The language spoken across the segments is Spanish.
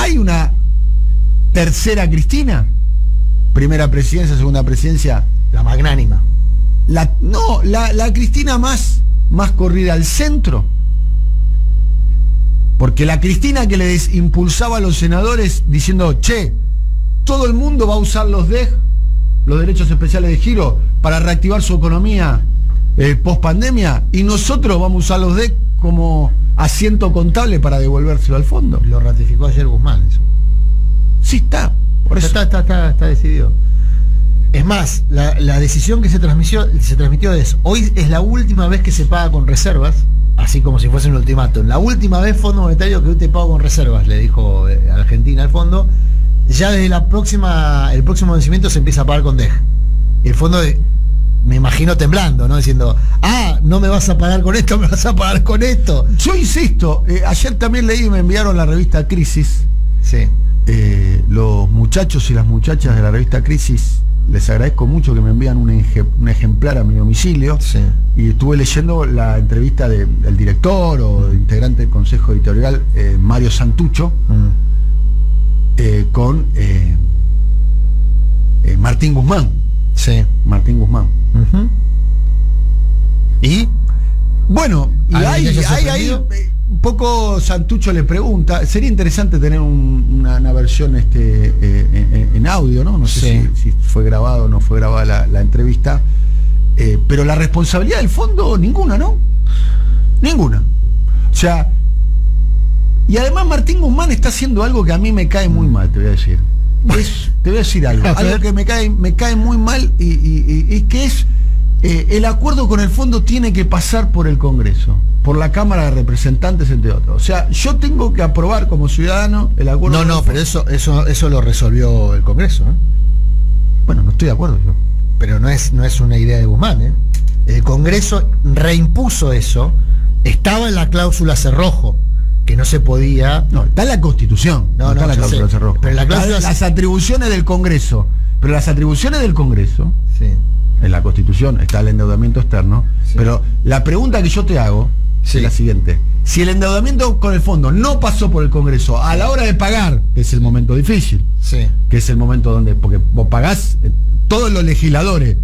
¿Hay una tercera Cristina? Primera presidencia, segunda presidencia. La magnánima. La, no, la, la Cristina más, más corrida al centro. Porque la Cristina que les impulsaba a los senadores diciendo, che, todo el mundo va a usar los DEG, los derechos especiales de giro, para reactivar su economía eh, post pandemia, y nosotros vamos a usar los DEG como asiento contable para devolvérselo al fondo. Lo ratificó ayer Guzmán eso. Sí está. Por eso. Está, está, está, está decidido. Es más, la, decisión que se transmitió, se transmitió es, hoy es la última vez que se paga con reservas, así como si fuese un ultimátum. La última vez Fondo Monetario que usted paga con reservas, le dijo eh, Argentina al fondo. Ya desde la próxima, el próximo vencimiento se empieza a pagar con DEG. El fondo, me imagino temblando, ¿no? Diciendo, ah, no me vas a pagar con esto, me vas a pagar con esto. Yo insisto, eh, ayer también leí y me enviaron la revista Crisis. Sí. Eh, los muchachos y las muchachas de la revista Crisis les agradezco mucho que me envían un, ejemplar a mi domicilio. Y estuve leyendo la entrevista del director o integrante del consejo editorial, eh, Mario Santucho, mm. con Martín Guzmán. Sí. Martín Guzmán. Y bueno, y hay, hay, un poco Santucho le pregunta, sería interesante tener una, versión este, eh, en, audio, ¿no? No sé si, fue grabado o no fue grabada la, entrevista, eh, pero la responsabilidad del fondo, ninguna, ¿no? Ninguna. O sea, y además Martín Guzmán está haciendo algo que a mí me cae muy mal, te voy a decir. Te voy a decir algo, algo que me cae, me cae muy mal y, y que es eh, el acuerdo con el fondo tiene que pasar por el Congreso, por la Cámara de Representantes, entre otros. O sea, yo tengo que aprobar como ciudadano el acuerdo. No, no, pero eso, eso, eso lo resolvió el Congreso. ¿eh? Bueno, no estoy de acuerdo yo. Pero no es, no es una idea de Guzmán. ¿eh? El Congreso reimpuso eso. Estaba en la cláusula cerrojo que no se podía. No, está en la Constitución. No, está la cláusula cerrojo. Pero la cláusula... Las atribuciones del Congreso. Pero las atribuciones del Congreso. Sí en la Constitución está el endeudamiento externo, pero la pregunta que yo te hago es la siguiente. Si el endeudamiento con el fondo no pasó por el Congreso a la hora de pagar, que es el momento difícil, que es el momento donde, porque vos pagás, eh, todos los legisladores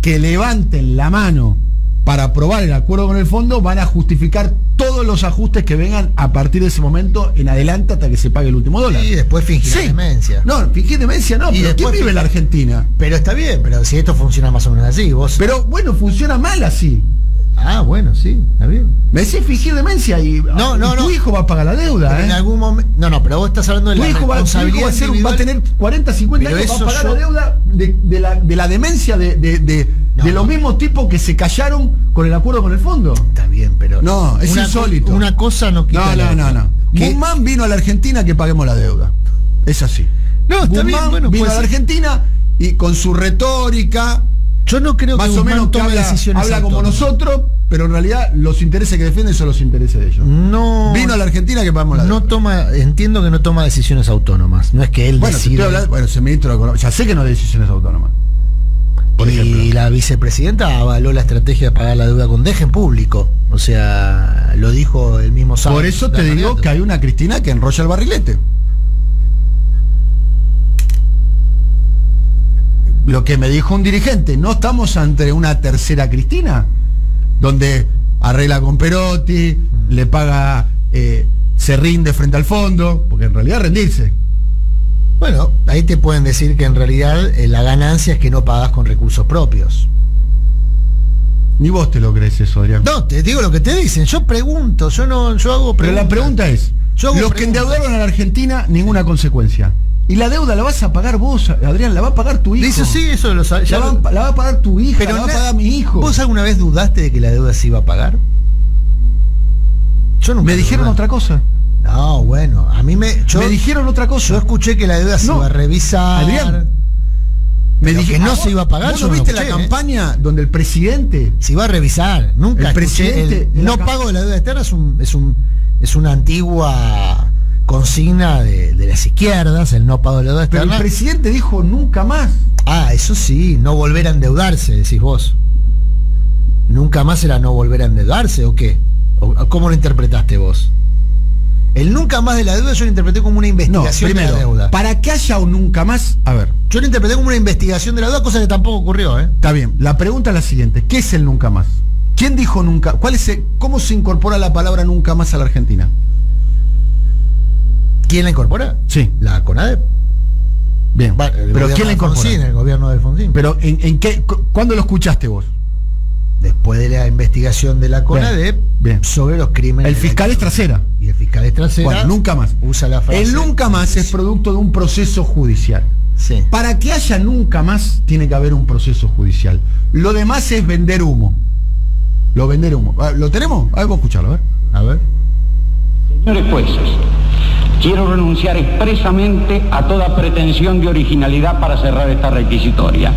que levanten la mano para aprobar el acuerdo con el fondo van a justificar todos los ajustes que vengan a partir de ese momento en adelante hasta que se pague el último dólar. Y después fingir demencia. No, fingir demencia no, y pero ¿quién vive en la Argentina? Pero está bien, pero si esto funciona más o menos así, vos. Pero bueno, funciona mal así. Ah, bueno, sí, está bien. Me decís fingir demencia y, no, no, tu hijo va a pagar la deuda. En ¿eh? algún momento. No, no, pero vos estás hablando de tu la hijo va, responsabilidad. va, a tener 40, 50 años, va a pagar la deuda de, la, de la, demencia de, de, los mismos tipos que se callaron con el acuerdo con el fondo. Está bien, pero. No, es insólito. Una cosa no quita. No, no, no, no. Guzmán vino a la Argentina que paguemos la deuda. Es así. No, está bien, bueno, vino pues a la Argentina y con su retórica. Yo no creo más o menos tome habla, decisiones habla como nosotros, pero en realidad los intereses que defienden son los intereses de ellos. No. Vino a la Argentina que pagamos la No toma, entiendo que no toma decisiones autónomas. No es que él bueno, decide. Hablando, bueno, el ministro de Economía, ya sé que no hay decisiones autónomas. y la vicepresidenta avaló la estrategia de pagar la deuda con deje en público. O sea, lo dijo el mismo sábado. Por eso te digo que hay una Cristina que enrolla el barrilete. Lo que me dijo un dirigente, ¿no estamos ante una tercera Cristina? Donde arregla con Perotti, le paga, eh, se rinde frente al fondo, porque en realidad rendirse. Bueno, ahí te pueden decir que en realidad eh, la ganancia es que no pagas con recursos propios. Ni vos te lo crees eso, Adrián. No, te digo lo que te dicen. Yo pregunto, yo no, yo hago Pero la pregunta es, los que endeudaron a la Argentina, ninguna consecuencia. Y la deuda la vas a pagar vos, Adrián, la va a pagar tu hijo. Dice, sí, eso lo sabes. La, va, a pagar tu hija, la va a pagar mi hijo. ¿Vos alguna vez dudaste de que la deuda se iba a pagar? Yo no Me dijeron otra cosa. No, bueno, a mí me. me dijeron otra cosa. Yo escuché que la deuda se iba a revisar. Adrián. Me dije que no se iba a pagar. ¿Vos no viste la ¿eh? campaña donde el presidente. Se iba a revisar. Nunca. El presidente. no pago de la deuda externa es un, es un es una antigua consigna de, las izquierdas, el no pago de la deuda Pero el presidente dijo nunca más. Ah, eso sí, no volver a endeudarse, decís vos. ¿Nunca más era no volver a endeudarse o qué? ¿Cómo lo interpretaste vos? El nunca más de la deuda yo lo interpreté como una investigación de la deuda. Para que haya un nunca más, a ver. Yo lo interpreté como una investigación de la deuda, cosa que tampoco ocurrió, ¿eh? Está bien. La pregunta es la siguiente: ¿qué es el nunca más? ¿Quién dijo nunca? ¿Cuál es ¿Cómo se incorpora la palabra nunca más a la Argentina? ¿Quién la incorpora? Sí. La CONADEP. Bien. pero ¿quién la incorpora? el gobierno de Alfonsín. Pero ¿en, qué? ¿Cuándo lo escuchaste vos? Después de la investigación de la CONADEP sobre los crímenes. El fiscal es trasera. Y el fiscal es trasera. Bueno, nunca más. Usa la frase. El nunca más es producto de un proceso judicial. Sí. Para que haya nunca más, tiene que haber un proceso judicial. Lo demás es vender humo. Lo vender humo. Ah, ¿Lo tenemos? A ver, vamos a escucharlo, a ver. A ver. Señores jueces, quiero renunciar expresamente a toda pretensión de originalidad para cerrar esta requisitoria.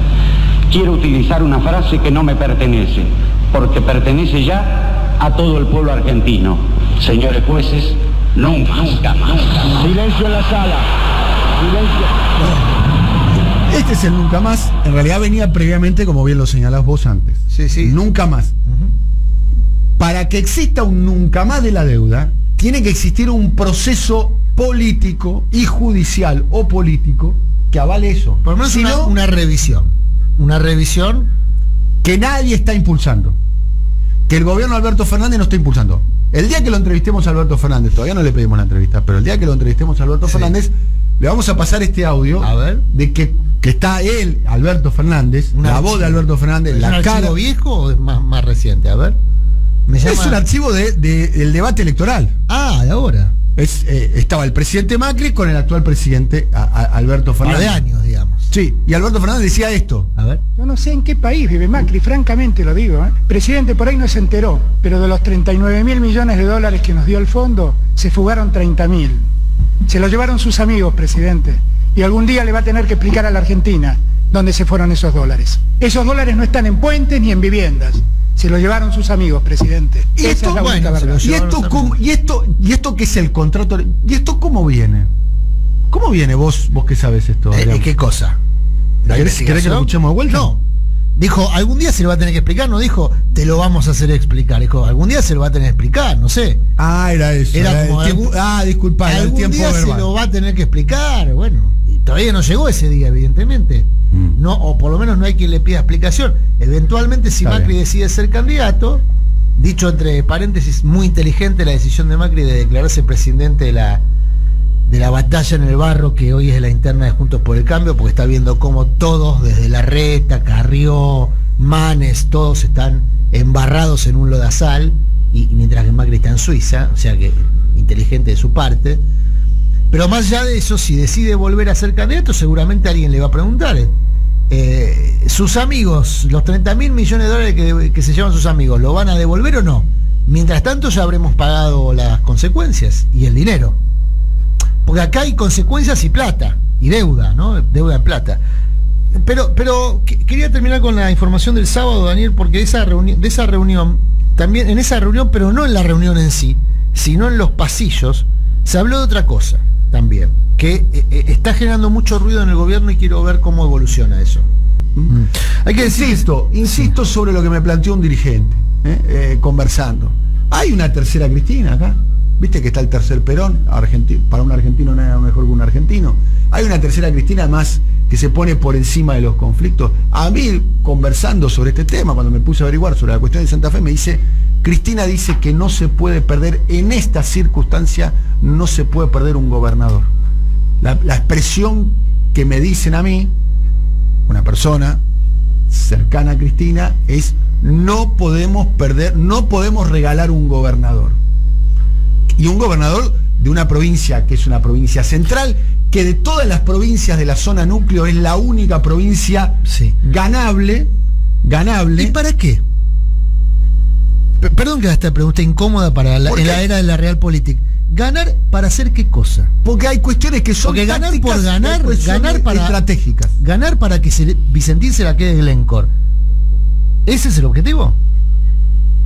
Quiero utilizar una frase que no me pertenece, porque pertenece ya a todo el pueblo argentino. Señores jueces, nunca, nunca más. Silencio en la sala. Silencio. Este es el nunca más. En realidad venía previamente, como bien lo señalás vos antes. Sí, sí. Nunca más para que exista un nunca más de la deuda, tiene que existir un proceso político y judicial o político que avale eso. Por lo menos una, una revisión. Una revisión que nadie está impulsando. Que el gobierno de Alberto Fernández no está impulsando. El día que lo entrevistemos a Alberto Fernández, todavía no le pedimos la entrevista, pero el día que lo entrevistemos a Alberto Fernández, le vamos a pasar este audio de que, que, está él, Alberto Fernández, la voz de Alberto Fernández, la cara. viejo o es más, más reciente? A ver es un archivo del debate electoral. Ah, de ahora. Es, eh, estaba el presidente Macri con el actual presidente Alberto Fernández. de años, digamos. Sí, y Alberto Fernández decía esto. A ver. Yo no sé en qué país vive Macri, francamente lo digo. ¿eh? Presidente, por ahí no se enteró, pero de los 39 mil millones de dólares que nos dio el fondo, se fugaron 30 mil. Se lo llevaron sus amigos, presidente. Y algún día le va a tener que explicar a la Argentina dónde se fueron esos dólares. Esos dólares no están en puentes ni en viviendas. Se lo llevaron sus amigos, presidente. ¿Y esto, es la verdad. ¿Y esto, cómo, y, esto, ¿Y esto qué es el contrato? ¿Y esto cómo viene? ¿Cómo viene vos, vos que sabes esto? Eh, ¿Qué cosa? ¿Querés, que lo escuchemos de vuelta? No. Dijo, algún día se lo va a tener que explicar, no dijo, te lo vamos a hacer explicar. Dijo, algún día se lo va a tener que explicar, no sé. Ah, era eso. Era, como ah, disculpa, el tiempo día se lo va a tener que explicar, bueno. Y todavía no llegó ese día, evidentemente. Mm. No, o por lo menos no hay quien le pida explicación. Eventualmente, si Macri decide ser candidato, dicho entre paréntesis, muy inteligente la decisión de Macri de declararse presidente de la, de la batalla en el barro, que hoy es la interna de Juntos por el Cambio, porque está viendo cómo todos, desde la Reta, Carrió, Manes, todos están embarrados en un lodazal, y, mientras que Macri está en Suiza, o sea que inteligente de su parte. Pero más allá de eso, si decide volver a ser candidato, seguramente alguien le va a preguntar. Eh, sus amigos, los 30 mil millones de dólares que, se llevan sus amigos, ¿lo van a devolver o no? Mientras tanto ya habremos pagado las consecuencias y el dinero. Porque acá hay consecuencias y plata, y deuda, ¿no? Deuda en plata. Pero, pero quería terminar con la información del sábado, Daniel, porque de esa reunión, también en esa reunión, pero no en la reunión en sí, sino en los pasillos, se habló de otra cosa también que eh, eh, está generando mucho ruido en el gobierno y quiero ver cómo evoluciona eso. Mm. Hay que decir esto, insisto sobre lo que me planteó un dirigente, ¿eh? conversando. Hay una tercera Cristina acá. Viste que está el tercer Perón, para un argentino nada mejor que un argentino. Hay una tercera Cristina más que se pone por encima de los conflictos. A mí, conversando sobre este tema, cuando me puse a averiguar sobre la cuestión de Santa Fe, me dice, Cristina dice que no se puede perder, en esta circunstancia, no se puede perder un gobernador la, expresión que me dicen a mí, una persona cercana a Cristina, es no podemos perder, no podemos regalar un gobernador. Y un gobernador de una provincia que es una provincia central, que de todas las provincias de la zona núcleo es la única provincia ganable, ganable. ¿Y para qué? Perdón que esta pregunta incómoda para la, en la era de la Realpolitik. ¿Ganar para hacer qué cosa? Porque hay cuestiones que son Porque ganar por ganar, ganar para estratégicas. Ganar para que se, Vicentín se la quede Glencore. ¿Ese es el objetivo?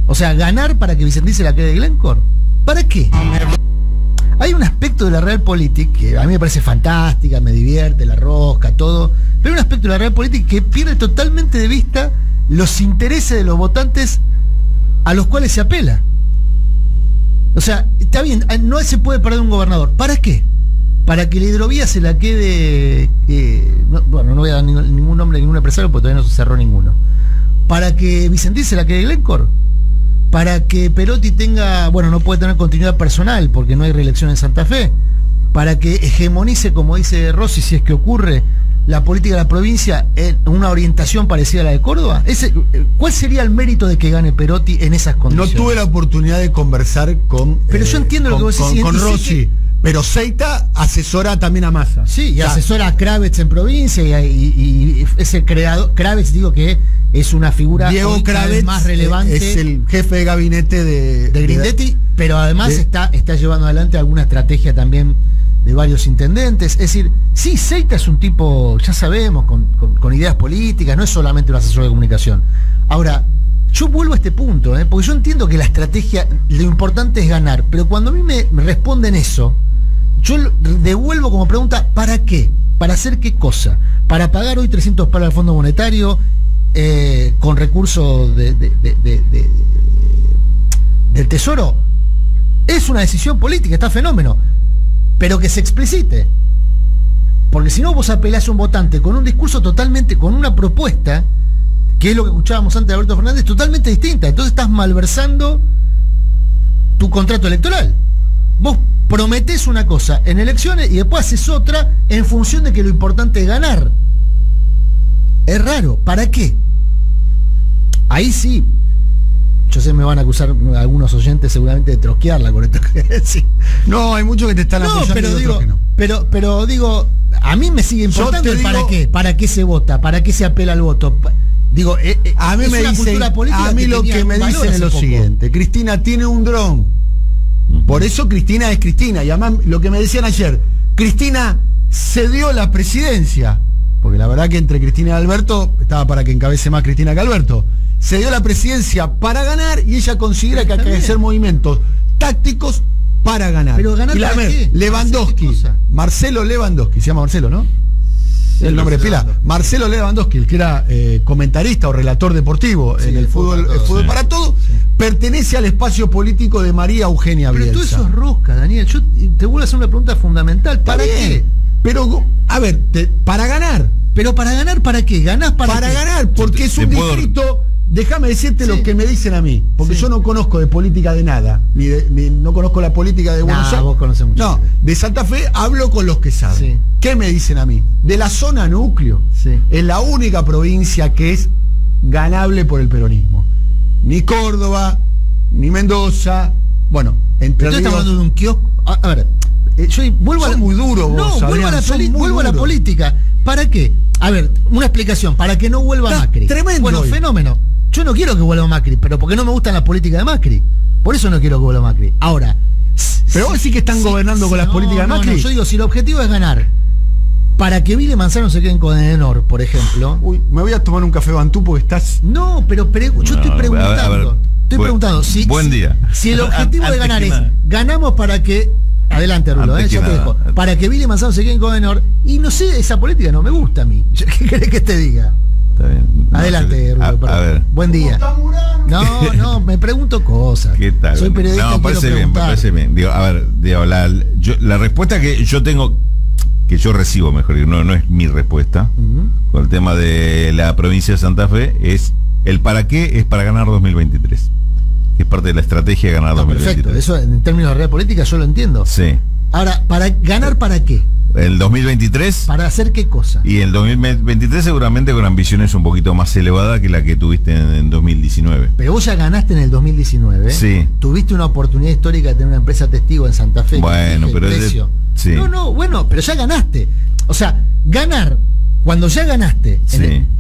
O sea, ganar para que Vicentín se la quede Glencore. ¿Para qué? Hay un aspecto de la Realpolitik que a mí me parece fantástica, me divierte, la rosca, todo, pero hay un aspecto de la Realpolitik que pierde totalmente de vista los intereses de los votantes a los cuales se apela. O sea, está bien, ah, no se puede perder un gobernador. ¿Para qué? Para que la hidrovía se la quede. Eh, bueno, no voy a dar ningún nombre de ningún empresario porque todavía no se cerró ninguno. Para que Vicentín se la quede Glencore. Para que Perotti tenga. Bueno, no puede tener continuidad personal porque no hay reelección en Santa Fe. Para que hegemonice, como dice Rossi, si es que ocurre, la política de la provincia en una orientación parecida a la de Córdoba? Ese, ¿Cuál sería el mérito de que gane Perotti en esas condiciones? No tuve la oportunidad de conversar con. Pero yo eh, entiendo lo que vos decís. Con, Rossi. Pero Seita asesora también a Massa. Sí, y asesora a Kravitz en provincia y, es el creador. Kravitz digo que es una figura Diego Kravitz más relevante. Es el jefe de gabinete de, de Grindetti, pero además está, está llevando adelante alguna estrategia también de varios intendentes. Es decir, sí, Seita es un tipo, ya sabemos, con, ideas políticas, no es solamente un asesor de comunicación. Ahora, yo vuelvo a este punto, ¿eh? porque yo entiendo que la estrategia, lo importante es ganar, pero cuando a mí me, responden eso, yo devuelvo como pregunta, ¿para qué? ¿Para hacer qué cosa? ¿Para pagar hoy 300 para el Fondo Monetario eh, con recursos de, del Tesoro? Es una decisión política, está fenómeno pero que se explicite. Porque si no, vos apelás a un votante con un discurso totalmente, con una propuesta, que es lo que escuchábamos antes de Alberto Fernández, totalmente distinta. Entonces estás malversando tu contrato electoral. Vos prometés una cosa en elecciones y después haces otra en función de que lo importante es ganar. Es raro. ¿Para qué? Ahí sí, yo sé me van a acusar algunos oyentes seguramente de troquearla con esto que No, hay muchos que te están no, pero digo, Pero, pero digo, a mí me sigue importando el para qué, para qué se vota, para qué se apela al voto. Digo, eh, eh, a mí me dicen, a mí lo que me dicen es lo siguiente, Cristina tiene un dron. Por eso Cristina es Cristina. Y además lo que me decían ayer, Cristina cedió la presidencia. Porque la verdad que entre Cristina y Alberto estaba para que encabece más Cristina que Alberto se dio la presidencia para ganar y ella considera que hay que hacer movimientos tácticos para ganar. Pero ganar y la Lewandowski, Marcelo Lewandowski, se llama Marcelo, ¿no? el nombre de pila. Marcelo Lewandowski, el que era eh, comentarista o relator deportivo en el fútbol, para fútbol para todo, pertenece al espacio político de María Eugenia Pero tú eso es rosca, Daniel. Yo te vuelvo a hacer una pregunta fundamental. ¿Para qué? Pero, a ver, para ganar. Pero para ganar, ¿para qué? ¿Ganás para Para ganar, porque es un distrito Déjame decirte lo que me dicen a mí, porque yo no conozco de política de nada, ni, no conozco la política de Buenos Aires. Vos mucho. No, de Santa Fe hablo con los que saben. ¿Qué me dicen a mí? De la zona núcleo. Es la única provincia que es ganable por el peronismo. Ni Córdoba, ni Mendoza. Bueno, entre estamos hablando de un kiosco. A, ver, eh, yo vuelvo a muy duro vos, No, vuelvo, a la, vuelvo a la política. ¿Para qué? A ver, una explicación, para que no vuelva Macri. Tremendo. Bueno, fenómeno. Yo no quiero que vuelva Macri, pero porque no me gustan las políticas de Macri. Por eso no quiero que vuelva Macri. Ahora. Pero vos sí que están gobernando con las políticas de Macri. yo digo, si el objetivo es ganar, para que Vile Manzano se quede en Codenor, por ejemplo. Uy, me voy a tomar un café Bantú porque estás. No, pero yo estoy preguntando. estoy preguntando. Si, buen día. Si, el objetivo de ganar es ganamos para que. Adelante, Rulo, eh, ya te dejo. Para que Vile Manzano se quede en Codenor. Y no sé, esa política no me gusta a mí. ¿Qué querés que te diga? Adelante, Rubio, a, ver. Buen día. No, no, me pregunto cosas. ¿Qué tal? Soy periodista. No, parece bien, me parece bien. Digo, a ver, digo, la, la respuesta que yo tengo, que yo recibo, mejor dicho, no, no es mi respuesta, con el tema de la provincia de Santa Fe, es el para qué es para ganar 2023. Que es parte de la estrategia de ganar 2023. Perfecto, eso en términos de realidad política yo lo entiendo. Sí. Ahora, ¿para ganar para qué? ¿El 2023? ¿Para hacer qué cosa? Y el 2023 seguramente con ambiciones un poquito más elevadas que la que tuviste en, 2019. Pero vos ya ganaste en el 2019. Sí. Tuviste una oportunidad histórica de tener una empresa testigo en Santa Fe. Bueno, pero... sí. No, no, bueno, pero ya ganaste. O sea, ganar, cuando ya ganaste,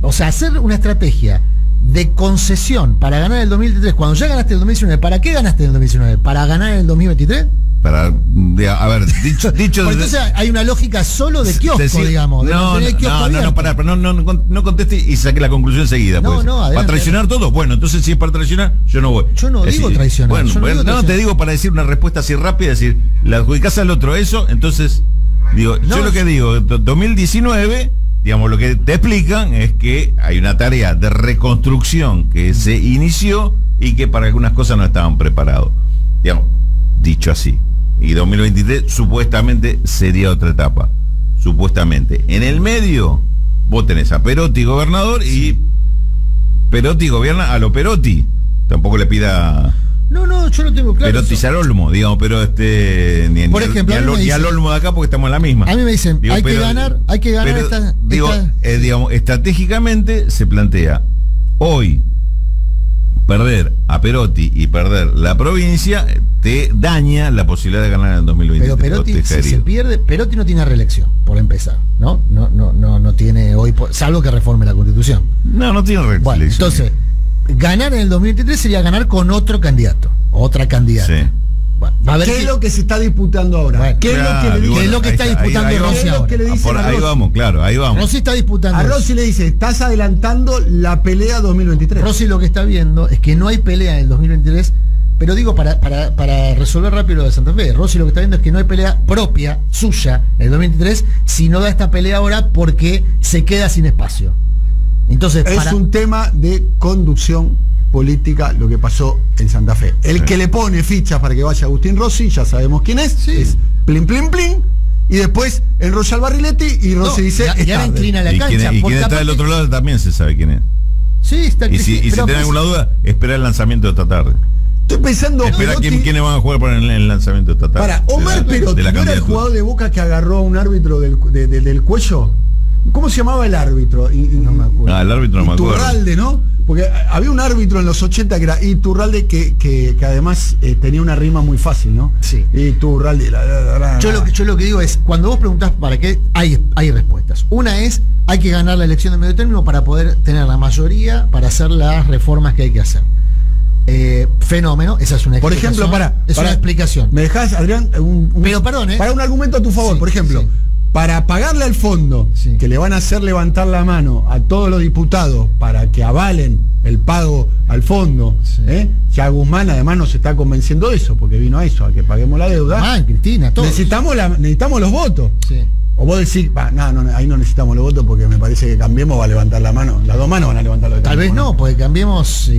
o sea, hacer una estrategia de concesión para ganar el 2023, cuando ya ganaste el 2019, ¿para qué ganaste en el 2019? ¿Para ganar en el 2023? Para a ver dicho, dicho entonces hay una lógica solo de kiosco digamos no no, no, no, no, no, no, conteste y saque la conclusión enseguida pues. para traicionar todo bueno entonces si es para traicionar yo no voy. Yo no digo traicionar bueno, no, te digo para decir una respuesta así rápida decir la adjudicás al otro eso entonces digo yo lo que digo 2019 digamos lo que te explican es que hay una tarea de reconstrucción que se inició y que para algunas cosas no estaban preparados. Digamos dicho así. Y 2023 supuestamente sería otra etapa. Supuestamente. En el medio, vos tenés a Perotti gobernador y Perotti gobierna a lo Perotti. Tampoco le pida. No, no, yo lo tengo claro. Perotti y al Olmo, digamos, pero este. Ni, Por ejemplo, ni, al, Olmo de acá porque estamos en la misma. A mí me dicen, hay que ganar, hay que ganar esta, digo, eh, digamos, estratégicamente se plantea hoy perder a Perotti y perder la provincia te daña la posibilidad de ganar en el 2023. Pero Perotti se pierde, Perotti no tiene reelección, por empezar, ¿no? No, no, no, no tiene hoy, salvo que reforme la constitución. No, no tiene reelección. Bueno, entonces, ganar en el 2023 sería ganar con otro candidato, otra candidata. Sí. ¿Qué es lo que se está disputando ahora? ¿Qué, es lo que, está disputando Rossi ahora? Por ahí vamos, claro, ahí vamos. Rossi está disputando. A Rossi le dice, estás adelantando la pelea 2023. Rossi lo que está viendo es que no hay pelea en el 2023, pero digo, para, para, resolver rápido lo de Santa Fe, Rossi lo que está viendo es que no hay pelea propia, suya, en el 2023, si no da esta pelea ahora porque se queda sin espacio. Entonces, es un tema de conducción política lo que pasó en Santa Fe. El que le pone fichas para que vaya Agustín Rossi, ya sabemos quién es, es plin plin plin. Y después enrolla al barrilete y Rossi dice. Ya, inclina la cancha. y quién está del otro lado también se sabe quién es. Sí, está Y si, y si tenés alguna duda, espera el lanzamiento de esta tarde. Estoy pensando. Espera quién, quiénes van a jugar por el, lanzamiento de esta tarde. Para, Omar Perotti, ¿no era el jugador de boca que agarró a un árbitro del, del cuello? ¿Cómo se llamaba el árbitro? no me acuerdo. Ah, el árbitro no me acuerdo. Turralde, ¿no? Porque había un árbitro en los 80 que era Iturralde que, que, que además eh, tenía una rima muy fácil, ¿no? Sí. Iturralde. yo, lo que, yo lo que digo es, cuando vos preguntás para qué, hay, hay respuestas. Una es, hay que ganar la elección de medio término para poder tener la mayoría para hacer las reformas que hay que hacer. Eh, fenómeno, esa es una Por ejemplo, para, es una explicación. ¿Me dejas, Adrián? Un, Pero perdón, ¿eh? Para un argumento a tu favor, por ejemplo para pagarle al fondo, que le van a hacer levantar la mano a todos los diputados para que avalen el pago al fondo, ¿eh? ya Guzmán además nos está convenciendo de eso, porque vino a eso, a que paguemos la deuda. Ah, Cristina, Necesitamos, necesitamos los votos. O vos decís, no, no, ahí no necesitamos los votos porque me parece que cambiemos va a levantar la mano. Las dos manos van a levantar Tal vez no, porque cambiemos,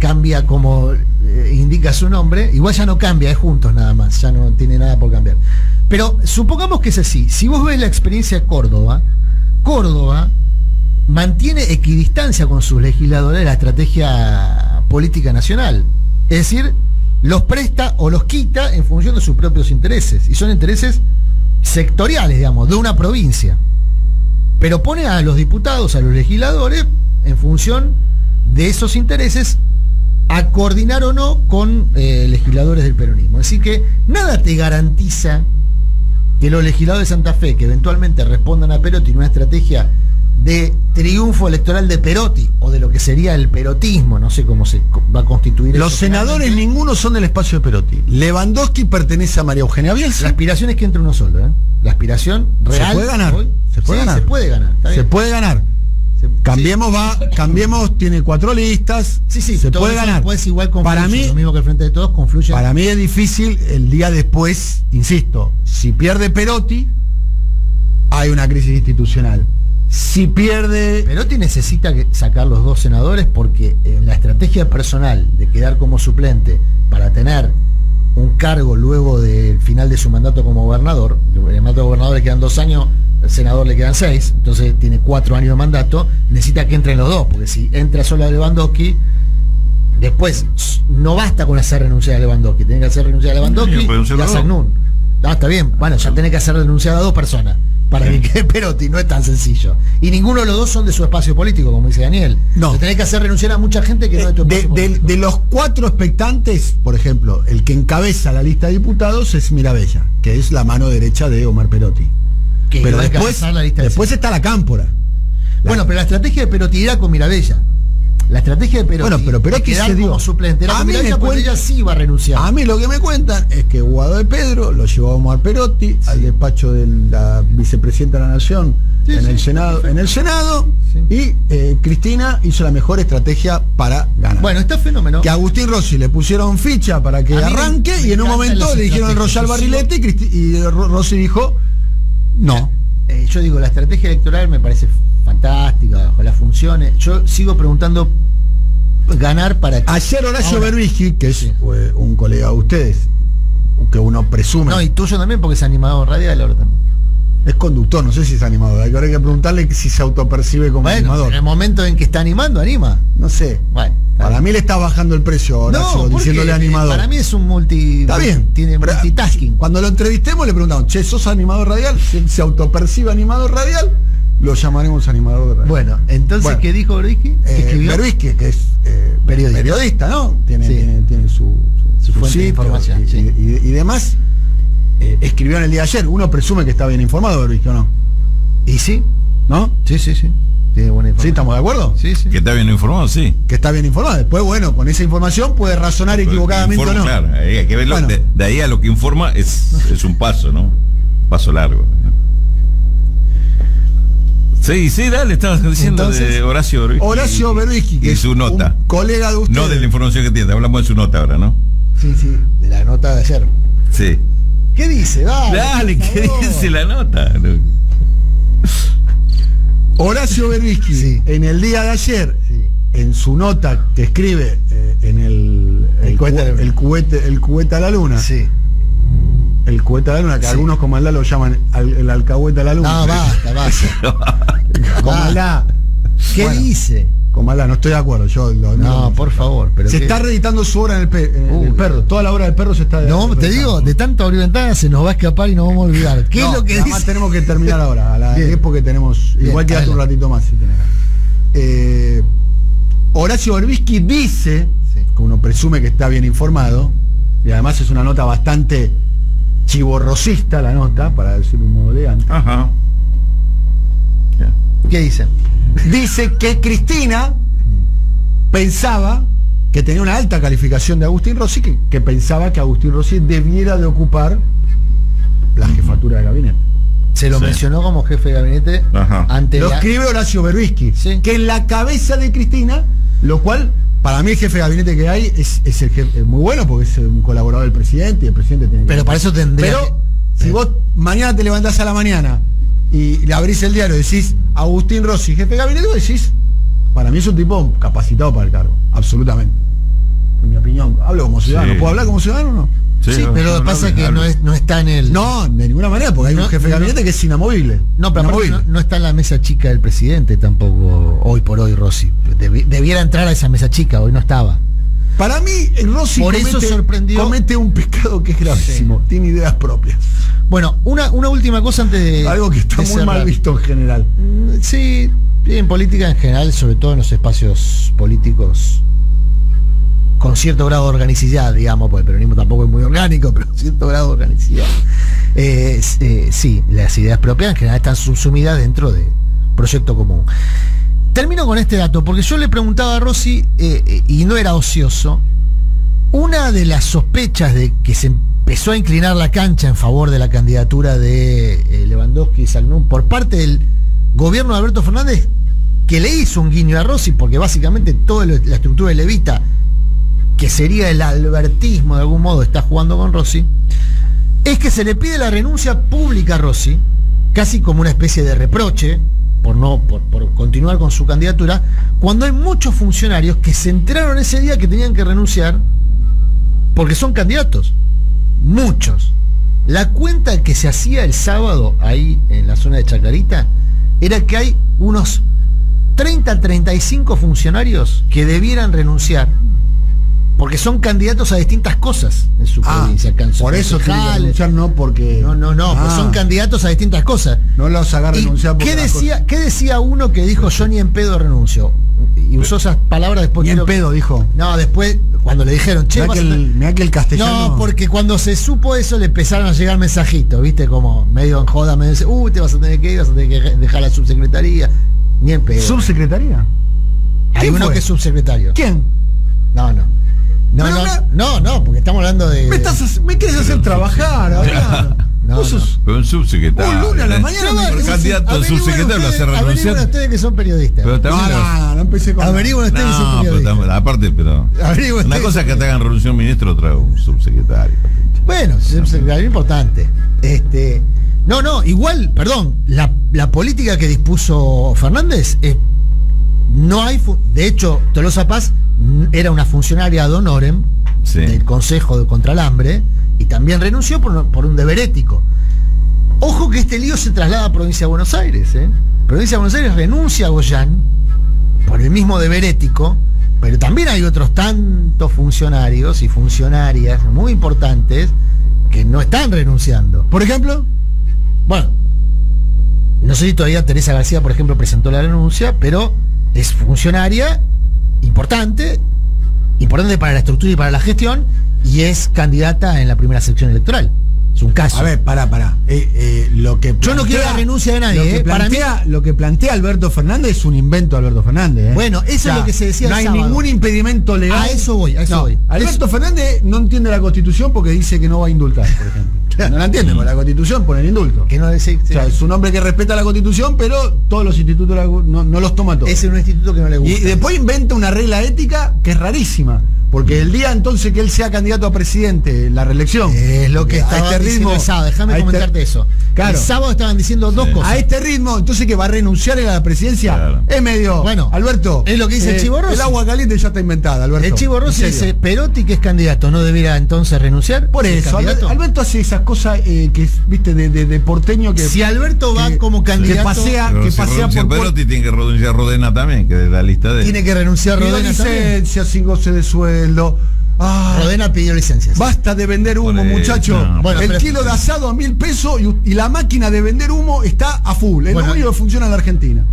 cambia, como eh, indica su nombre. Igual ya no cambia, es juntos nada más, ya no tiene nada por cambiar. Pero supongamos que es así. Si vos ves la experiencia de Córdoba, Córdoba mantiene equidistancia con sus legisladores de la estrategia política nacional. Es decir, los presta o los quita en función de sus propios intereses. Y son intereses sectoriales, digamos, de una provincia. Pero pone a los diputados, a los legisladores, en función de esos intereses, a coordinar o no con eh, legisladores del peronismo. Así que nada te garantiza que los legisladores de Santa Fe, que eventualmente respondan a Perotti en una estrategia de triunfo electoral de Perotti o de lo que sería el perotismo, no sé cómo se va a constituir. Los senadores ninguno son del espacio de Perotti. Lewandowski pertenece a María Eugenia Bielsa. La aspiración es que entre uno solo, ¿eh? La aspiración real. Se puede ganar. se puede ganar. Se puede ganar. Se puede ganar. cambiemos va, cambiemos tiene cuatro listas. Sí, sí, se puede ganar. igual para mí, lo mismo que el frente de todos confluye. Para mí es difícil el día después, insisto, si pierde Perotti, hay una crisis institucional si pierde. Perotti necesita sacar los dos senadores porque en la estrategia personal de quedar como suplente para tener un cargo luego del final de su mandato como gobernador, el mandato de gobernador le quedan dos años, el senador le quedan seis, entonces tiene cuatro años de mandato, necesita que entren los dos, porque si entra solo a Lewandowski, después no basta con hacer renunciar a Lewandowski, tiene que hacer renunciar a Lewandowski y a Sagnun. Ah, está bien, bueno, ya tiene que hacer renunciar a dos personas para que quede Perotti, no es tan sencillo. Y ninguno de los dos son de su espacio político, como dice Daniel. No. tenés que hacer renunciar a mucha gente que no es de tu espacio de, los cuatro expectantes, por ejemplo, el que encabeza la lista de diputados es Mirabella, que es la mano derecha de Omar Perotti. pero después, después está la cámpora. Bueno, pero la estrategia de Perotti irá con Mirabella. La estrategia de Perotti, bueno, pero Perotti se dio. como suplente a mí ella sí va a renunciar. A mí lo que me cuentan es que Guado de Pedro lo llevó a Omar Perotti al despacho de la vicepresidenta de la Nación en, el Senado, en el Senado y eh, Cristina hizo la mejor estrategia para ganar. Bueno, está fenómeno. Que a Agustín Rossi le pusieron ficha para que arranque y en un momento le dijeron Royal Barrilete y, y Rossi dijo no. Eh, yo digo, la estrategia electoral me parece fantástica, bajo las funciones. Yo sigo preguntando ganar para Ayer Horacio Berbisky, que es un colega de ustedes, que uno presume. No, y tuyo también porque es animador radial ahora también. Es conductor, no sé si es animador. Hay que preguntarle si se autopercibe como animador. En el momento en que está animando, anima. No sé. Bueno. Para mí le está bajando el precio ahora, no, diciéndole animador. Para mí es un multi. Está bien. Tiene multitasking. Cuando lo entrevistemos le preguntamos, che, ¿sos animador radial? Se autopercibe animador radial, lo llamaremos animador de radio. Bueno, entonces, ¿qué dijo Berbisky? Eh, que es eh, periodista. ¿no? Tiene, tiene, su, su, fuente de información. Y, demás. Eh, escribió en el día de ayer. Uno presume que está bien informado, Berbisky, ¿o no? ¿Y sí? ¿No? Sí, sí, sí. Tiene buena información. ¿Sí, estamos de acuerdo? Sí, sí. Que está bien informado, sí. Que está bien informado. Después, bueno, con esa información puede razonar equivocadamente o no. Claro, hay que verlo. De, ahí a lo que informa es, es un paso, ¿no? paso largo. Sí, sí, dale, estabas diciendo de Horacio Berbisky. Horacio Berbisky, que y su nota. colega de usted. No de la información que tiene, hablamos de su nota ahora, ¿no? Sí, sí, de la nota de ayer. Sí. ¿Qué dice? Dale, dale ¿qué dice la nota? Horacio Berbisky, sí. en el día de ayer, sí. en su nota que escribe eh, en el, el, el, el, cubete, el a la luna, sí el cohete a la luna, que algunos como lo llaman el alcahuete a la luna. No, basta, basta. Alá. ¿Qué dice? Alá, no estoy de acuerdo. Yo no, por favor. Pero se está reeditando su obra en el, perro. Toda la obra del perro se está. No, te digo, de tanto abrir ventanas se nos va a escapar y nos vamos a olvidar. ¿Qué es lo que además tenemos que terminar ahora. A la porque tenemos. igual quedaste un ratito más si tenés. Eh, Horacio Berbisky dice, que uno presume que está bien informado, y además es una nota bastante chivorrosista la nota, para decir un modo elegante. Ajá. ¿Qué dice? Dice que Cristina pensaba que tenía una alta calificación de Agustín Rossi, que, pensaba que Agustín Rossi debiera de ocupar la jefatura de gabinete. Se lo mencionó como jefe de gabinete ante Lo escribe Horacio Berbisky, que en la cabeza de Cristina, lo cual para mí el jefe de gabinete que hay es, el jefe, muy bueno porque es un colaborador del presidente y el presidente tiene Pero para eso tendría. Pero si vos mañana te levantás a la mañana y le abrís el diario y decís Agustín Rossi, jefe de gabinete, vos decís, para mí es un tipo capacitado para el cargo, absolutamente. En mi opinión. Hablo como ciudadano. ¿Puedo hablar como ciudadano o no? Sí, pero lo que pasa es que no, no, está en el. No, de ninguna manera, porque hay un jefe de gabinete que es inamovible. No, pero no, está en la mesa chica del presidente tampoco, hoy por hoy, Rossi. debiera entrar a esa mesa chica, hoy no estaba. Para mí, Rossi por comete, eso sorprendió. comete un pecado que es gravísimo. Tiene ideas propias. Bueno, una, una última cosa antes de. Algo que está muy mal visto en general. Sí, en política en general, sobre todo en los espacios políticos con cierto grado de organicidad, digamos, porque el peronismo tampoco es muy orgánico, pero cierto grado de organicidad. Eh, eh, sí, las ideas propias en general están subsumidas dentro de proyecto común. Termino con este dato, porque yo le preguntaba a Rossi, eh, y no era ocioso, una de las sospechas de que se empezó a inclinar la cancha en favor de la candidatura de Lewandowski y Salnún por parte del gobierno de Alberto Fernández, que le hizo un guiño a Rossi, porque básicamente toda la estructura de Levita que sería el albertismo de algún modo, está jugando con Rossi, es que se le pide la renuncia pública a Rossi, casi como una especie de reproche, por, no, por, continuar con su candidatura, cuando hay muchos funcionarios que se enteraron ese día que tenían que renunciar porque son candidatos. Muchos. La cuenta que se hacía el sábado ahí en la zona de Chacarita era que hay unos 30 35 funcionarios que debieran renunciar porque son candidatos a distintas cosas en su ah, provincia. Por eso renunciar, no porque. No, no, no, pues son ah. candidatos a distintas cosas. No los haga renunciar ¿qué decía, ¿Qué decía uno que dijo yo ni en pedo renuncio? Y usó esas palabras después. Ni en pedo, dijo. No, después, cuando le dijeron, che, que el, que el castellano. No, porque cuando se supo eso le empezaron a llegar mensajitos, ¿viste? Como medio en joda, me dice, uh, te vas a tener que ir, vas a tener que dejar la subsecretaría. Ni en pedo. ¿Subsecretaría? Hay uno que es subsecretario. ¿Quién? No, no. No, no, no, porque estamos hablando de. Me, estás, me quieres hacer trabajar ahora. No, Vos sos pero un subsecretario. Un lunes a la mañana. El candidato a subsecretario lo hace renunciar. Averigüen ustedes que son periodistas. Pero también no, no, no empecé con. Averigüen ustedes que son periodistas. Pero, aparte, pero. Una cosa es que te hagan renunciar un ministro, otra un subsecretario. Bueno, subsecretario importante. Este. No, no, igual, perdón, la, la política que dispuso Fernández es. No hay. De hecho, Tolosa Paz era una funcionaria de honorem del Consejo de Contra el Hambre y también renunció por, por un deber ético. Ojo que este lío se traslada a provincia de Buenos Aires. ¿eh? Provincia de Buenos Aires renuncia a Goyán por el mismo deber ético, pero también hay otros tantos funcionarios y funcionarias muy importantes que no están renunciando. Por ejemplo, bueno, no sé si todavía Teresa García, por ejemplo, presentó la renuncia, pero es funcionaria importante, importante para la estructura y para la gestión, y es candidata en la primera sección electoral. Es un caso. A ver, pará, pará. Eh, eh, lo que Yo no quiero la renuncia de nadie. Lo que, eh, plantea, lo que plantea Alberto Fernández es un invento de Alberto Fernández. Bueno, eso es lo que se decía No hay ningún impedimento legal. A eso voy, a eso voy. Alberto Fernández no entiende la constitución porque dice que no va a indultar, por ejemplo. No la entiende, porque la constitución pone el indulto. Que no O sea, es un hombre que respeta la constitución, pero todos los institutos no, no los toma todos. Es un instituto que no le gusta. Y después inventa una regla ética que es rarísima. Porque el día entonces que él sea candidato a presidente, la reelección. Es lo que está este ritmo, el sábado. Déjame este comentarte eso. Claro. El sábado estaban diciendo dos cosas. A este ritmo, entonces que va a renunciar a la presidencia, es medio. Bueno, Alberto. Es lo que dice el eh, Chivo El agua caliente ya está inventada, Alberto. El Chivo Rossi dice, Perotti, que es candidato, ¿no debería entonces renunciar? Por eso, Alberto, hace esas cosas eh, que, viste, de, porteño que. Si Alberto va como candidato. Que pasea, que pasea por. Perotti tiene que renunciar a Rodena también, que es la lista de. Tiene que renunciar a Rodena. licencia sin goce de sueldo Ah, Rodena pidió licencias. Basta de vender humo, muchacho. el kilo de asado a mil pesos y, la máquina de vender humo está a full. Es lo único que funciona en la Argentina.